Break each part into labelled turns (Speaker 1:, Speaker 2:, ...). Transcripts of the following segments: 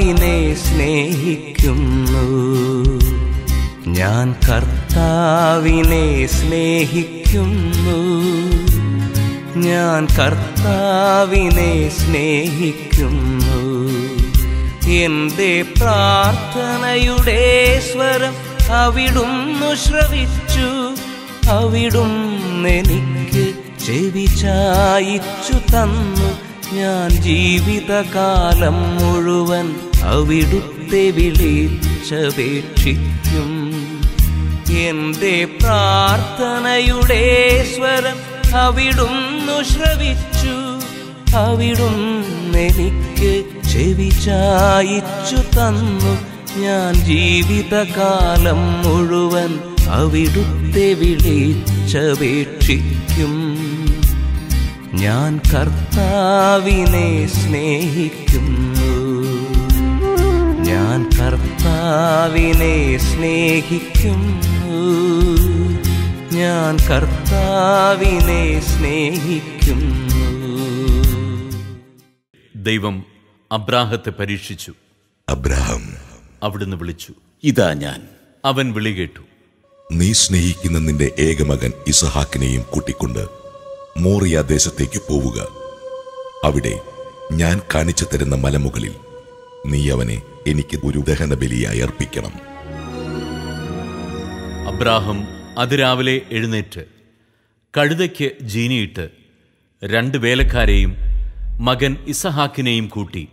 Speaker 1: കർത്താവിനെ സ്നേഹിക്കുന്നു. ഞാൻ കർത്താവിനെ സ്നേഹിക്കുന്നു. ഞാൻ കർത്താവിനെ സ്നേഹിക്കുന്നു. എന്റെ പ്രാർത്ഥനയുടെ സ്വരം അവിടുന്നു ശ്രവിച്ചു. അവിടുന്നെനിക്ക് ചെവി ചായിച്ചു തന്നു. ഞാൻ ജീവിതകാലം മുഴുവൻ അവിടുത്തെ വിളിച്ചപേക്ഷിക്കും. എന്റെ പ്രാർത്ഥനയുടെ സ്വരം അവിടുന്നു ശ്രവിച്ചു. അവിടുന്നെനിക്ക് ചെവി ചായിച്ചു തന്നു. ഞാൻ ജീവിതകാലം മുഴുവൻ അവിടുത്തെ വിളിച്ചപേക്ഷിക്കും. ഞാൻ കർത്താവിനെ സ്നേഹിക്കുന്നു. ഞാൻ കർത്താവിനെ സ്നേഹിക്കുന്നു. ഞാൻ കർത്താവിനെ സ്നേഹിക്കുന്നു.
Speaker 2: ദൈവം അബ്രാഹത്തെ പരീക്ഷിച്ചു.
Speaker 3: അബ്രാഹം
Speaker 2: അവിടുന്ന് വിളിച്ചു.
Speaker 4: ഇതാ ഞാൻ.
Speaker 2: അവൻ വിളി കേട്ടു.
Speaker 3: നീ സ്നേഹിക്കുന്ന നിന്റെ ഏകമകൻ ഇസഹാക്കിനെയും കൂട്ടിക്കൊണ്ട് മോറിയ ദേശത്തേക്ക് പോവുക. അവിടെ ഞാൻ കാണിച്ചു തരുന്ന മലമുകളിൽ നീ അവനെ എനിക്ക് ഒരു ദഹനബലിയായി അർപ്പിക്കണം.
Speaker 2: അബ്രാഹം അതിരാവിലെ എഴുന്നേറ്റ് കഴുതയ്ക്ക് ജീനിയിട്ട് രണ്ട് വേലക്കാരെയും മകൻ ഇസഹാക്കിനെയും കൂട്ടി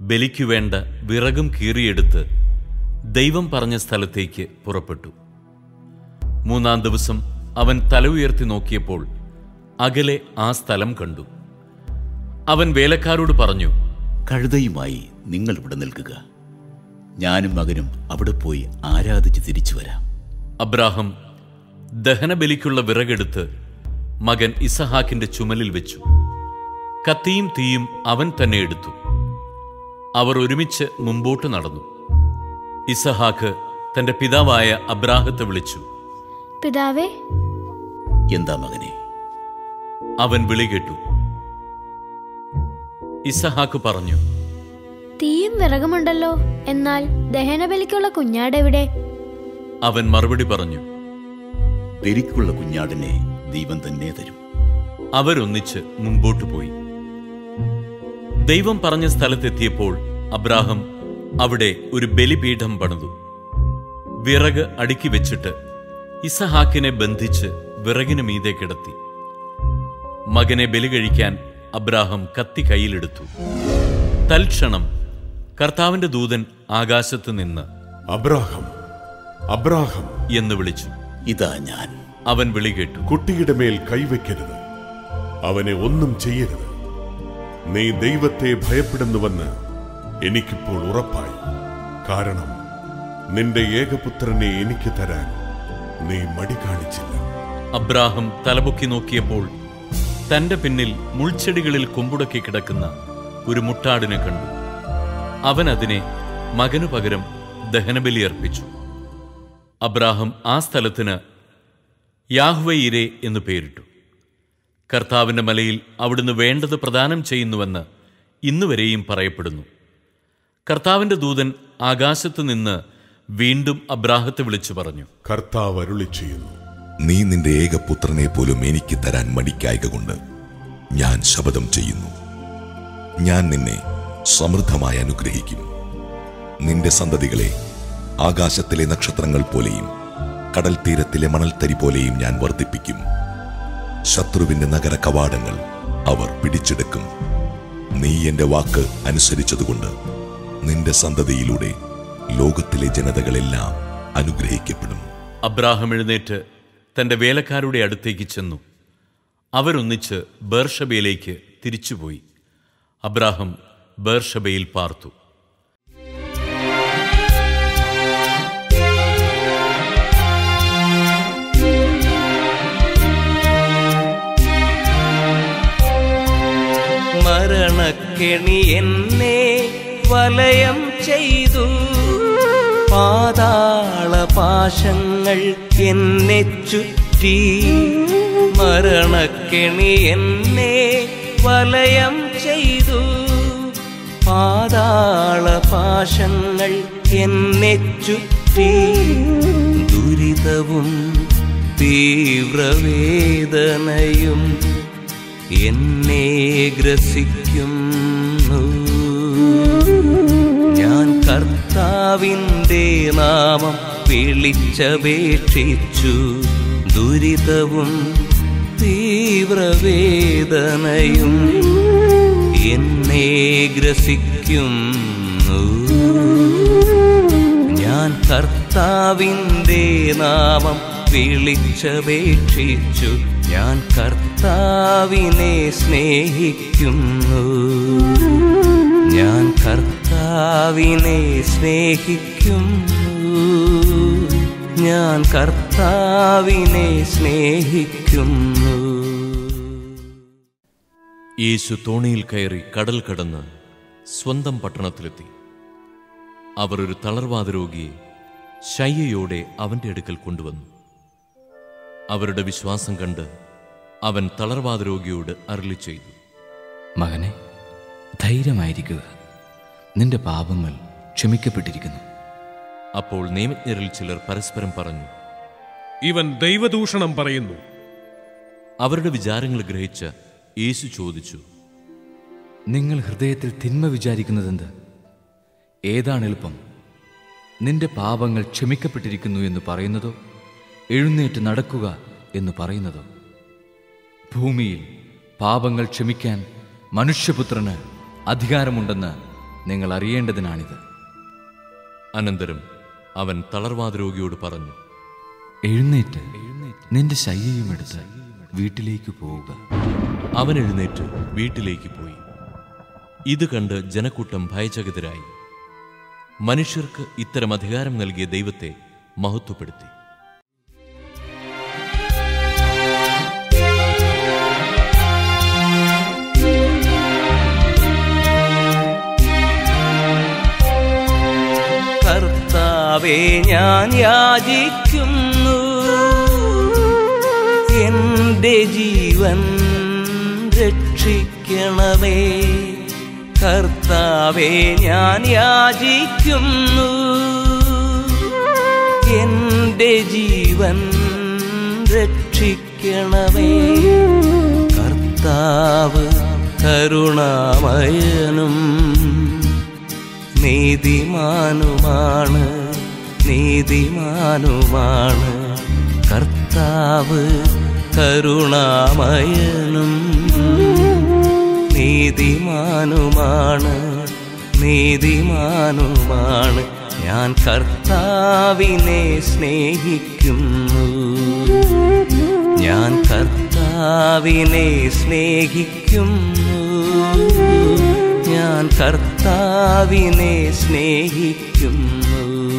Speaker 2: ബലിക്കു വേണ്ട വിറകും കീറിയെടുത്ത് ദൈവം പറഞ്ഞ സ്ഥലത്തേക്ക് പുറപ്പെട്ടു. മൂന്നാം ദിവസം അവൻ തല ഉയർത്തി നോക്കിയപ്പോൾ അകലെ ആ സ്ഥലം കണ്ടു. അവൻ വേലക്കാരോട് പറഞ്ഞു
Speaker 4: കഴുതയുമായി നിങ്ങൾ ഇവിടെ നിൽക്കുക. ഞാനും മകനും അവിടെ പോയി ആരാധിച്ച് തിരിച്ചു വരാം.
Speaker 2: അബ്രാഹം ദഹനബലിക്കുള്ള വിറകെടുത്ത് മകൻ ഇസഹാക്കിന്റെ ചുമലിൽ വെച്ചു. കത്തിയും തീയും അവൻ തന്നെ എടുത്തു. അവർ ഒരുമിച്ച് മുമ്പോട്ട് നടന്നു. ഇസഹാക്ക് തന്റെ പിതാവായ അബ്രാഹത്തെ വിളിച്ചു.
Speaker 5: പിതാവേ.
Speaker 4: എന്താ മകനെ?
Speaker 2: അവൻ വിളി കേട്ടു. ഇസഹാക്ക് പറഞ്ഞു
Speaker 5: തീയും വിറകുമുണ്ടല്ലോ. എന്നാൽ ദഹനബലിക്കുള്ള കുഞ്ഞാടെവിടെ?
Speaker 2: അവൻ മറുപടി പറഞ്ഞു
Speaker 4: ബലിക്കുള്ള കുഞ്ഞാടിനെ ദൈവം തന്നെ തരും.
Speaker 2: അവരൊന്നിച്ച് മുമ്പോട്ട് പോയി. ദൈവം പറഞ്ഞ സ്ഥലത്തെത്തിയപ്പോൾ അബ്രാഹം അവിടെ ഒരു ബലിപീഠം പണിതു. വിറക് അടുക്കി വെച്ചിട്ട് ഇസഹാക്കിനെ ബന്ധിച്ച് വിറകിന് മീതെ കിടത്തി. മകനെ ബലി കഴിക്കാൻ അബ്രാഹം കത്തി കയ്യിലെടുത്തു. തൽക്ഷണം കർത്താവിന്റെ ദൂതൻ ആകാശത്ത് നിന്ന്
Speaker 6: അബ്രാഹം അബ്രാഹം.
Speaker 2: എന്ന് വിളിച്ചു.
Speaker 4: ഇതാ ഞാൻ.
Speaker 2: അവൻ വിളി കേട്ടു.
Speaker 6: കുട്ടിയുടെ മേൽ കൈവയ്ക്കരുത്. അവനെ ഒന്നും ചെയ്യരുത്. നീ ദൈവത്തെ ഭയപ്പെടുന്നുവെന്ന് എനിക്കിപ്പോൾ ഉറപ്പായി. കാരണം നിന്റെ ഏകപുത്രനെ എനിക്ക് തരാൻ നീ മടി കാണിച്ചില്ല.
Speaker 2: അബ്രാഹം തലപൊക്കി നോക്കിയപ്പോൾ തന്റെ പിന്നിൽ മുൾച്ചെടികളിൽ കൊമ്പുടക്കി കിടക്കുന്ന ഒരു മുട്ടാടിനെ കണ്ടു. അവൻ അതിനെ മകനു പകരം ദഹനബലി അർപ്പിച്ചു. അബ്രാഹം ആ സ്ഥലത്തിന് യാഹ്വയിരെ എന്നു പേരിട്ടു. കർത്താവിന്റെ മലയിൽ അവിടുന്ന് വേണ്ടത് പ്രദാനം ചെയ്യുന്നുവെന്ന് ഇന്നുവരെയും പറയപ്പെടുന്നു. കർത്താവിന്റെ ദൂതൻ ആകാശത്തു നിന്ന് വീണ്ടും അബ്രാഹത്തെ വിളിച്ചു പറഞ്ഞു.
Speaker 6: കർത്താവ് അരുളി ചെയ്യുന്നു
Speaker 3: നീ നിന്റെ ഏകപുത്രനെ പോലും എനിക്ക് തരാൻ മടിക്കായക കൊണ്ട് ഞാൻ ശപഥം ചെയ്യുന്നു. ഞാൻ നിന്നെ സമൃദ്ധമായി അനുഗ്രഹിക്കും. നിന്റെ സന്തതികളെ ആകാശത്തിലെ നക്ഷത്രങ്ങൾ പോലെയും കടൽ തീരത്തിലെ മണൽത്തരി പോലെയും ഞാൻ വർദ്ധിപ്പിക്കും. ശത്രുവിന്റെ നഗര കവാടങ്ങൾ അവർ പിടിച്ചെടുക്കും. നീ എന്റെ വാക്ക് അനുസരിച്ചതുകൊണ്ട് നിന്റെ സന്തതിയിലൂടെ ലോകത്തിലെ ജനതകളെല്ലാം അനുഗ്രഹിക്കപ്പെടും.
Speaker 2: അബ്രാഹം എഴുന്നേറ്റ് തന്റെ വേലക്കാരുടെ അടുത്തേക്ക് ചെന്നു. അവരൊന്നിച്ച് ബേർഷബയിലേക്ക് തിരിച്ചുപോയി. അബ്രാഹം ബേർഷബയിൽ പാർത്തു.
Speaker 1: മരണക്കെണി എന്നെ വലയം ചെയ്തു. പാതാള പാശങ്ങൾ എന്നെ ചുറ്റി. മരണക്കെണി എന്നെ വലയം ചെയ്തു. പാതാള പാശങ്ങൾ എന്നെ ചുറ്റി. ദുരിതവും തീവ്രവേദനയും എന്നെ ഗ്രസിക്കുന്നു കർത്താവിന്റെ നാമം വിളിച്ചപേക്ഷിച്ചു. ദുരിതവും തീവ്രവേദനയും എന്നെ ഗ്രസിക്കുന്നു. ഞാൻ കർത്താവിന്റെ നാമം വിളിച്ചപേക്ഷിച്ചു. ഞാൻ കർത്താവിനെ സ്നേഹിക്കുന്നു. ഞാൻ കർത്താവിനെ സ്നേഹിക്കുന്നു. ഞാൻ കർത്താവിനെ സ്നേഹിക്കുന്നു.
Speaker 2: യേശു തോണിയിൽ കയറി കടൽ കടന്ന് സ്വന്തം പട്ടണത്തിലെത്തി. അവർ ഒരു തളർവാദ രോഗിയെ ശയ്യയോടെ അവന്റെ അടുക്കൽ കൊണ്ടുവന്നു. അവരുടെ വിശ്വാസം കണ്ട് അവൻ തളർവാദ രോഗിയോട് അരളി ചെയ്തു
Speaker 7: മകനെ ധൈര്യമായിരിക്കുക. നിന്റെ പാപങ്ങൾ ക്ഷമിക്കപ്പെട്ടിരിക്കുന്നു.
Speaker 2: അപ്പോൾ നിയമജ്ഞരിൽ ചിലർ പരസ്പരം പറഞ്ഞു
Speaker 8: ഇവൻ ദൈവദൂഷണം പറയുന്നു.
Speaker 2: അവരുടെ വിചാരങ്ങൾ ഗ്രഹിച്ച യേശു ചോദിച്ചു
Speaker 7: നിങ്ങൾ ഹൃദയത്തിൽ തിന്മ വിചാരിക്കുന്നതെന്ത്? ഏതാണ് എളുപ്പം? നിന്റെ പാപങ്ങൾ ക്ഷമിക്കപ്പെട്ടിരിക്കുന്നു എന്ന് പറയുന്നതോ എഴുന്നേറ്റ് നടക്കുക എന്ന് പറയുന്നതോ? ഭൂമിയിൽ പാപങ്ങൾ ക്ഷമിക്കാൻ മനുഷ്യപുത്രന് അധികാരമുണ്ടെന്ന് നിങ്ങൾ അറിയേണ്ടതിനാണിത്.
Speaker 2: അനന്തരം അവൻ തളർവാദ രോഗിയോട് പറഞ്ഞു
Speaker 7: എഴുന്നേറ്റ് നിന്റെ ശയ്യയും എടുത്ത് വീട്ടിലേക്ക് പോവുക.
Speaker 2: അവൻ എഴുന്നേറ്റ് വീട്ടിലേക്ക് പോയി. ഇത് കണ്ട് ജനക്കൂട്ടം ഭയചകിതരായി. മനുഷ്യർക്ക് ഇത്തരം അധികാരം നൽകിയ ദൈവത്തെ മഹത്വപ്പെടുത്തി.
Speaker 1: കർത്താവെ ഞാൻ യാചിക്കുന്നു. എന്റെ ജീവൻ രക്ഷിക്കണമേ. കർത്താവേ ഞാൻ യാചിക്കുന്നു. എന്റെ ജീവൻ രക്ഷിക്കണമേ. കർത്താവ് കരുണാമയനും നീതിമാനുമാണ്. നീതിമാനുമാണ്. കർത്താവ് കരുണാമയനും. നീതിമാനുമാണ് നീതിമാനുമാണ്. ഞാൻ കർത്താവിനെ സ്നേഹിക്കുന്നു. ഞാൻ കർത്താവിനെ സ്നേഹിക്കുന്നു. ഞാൻ കർത്താവിനെ സ്നേഹിക്കുന്നു.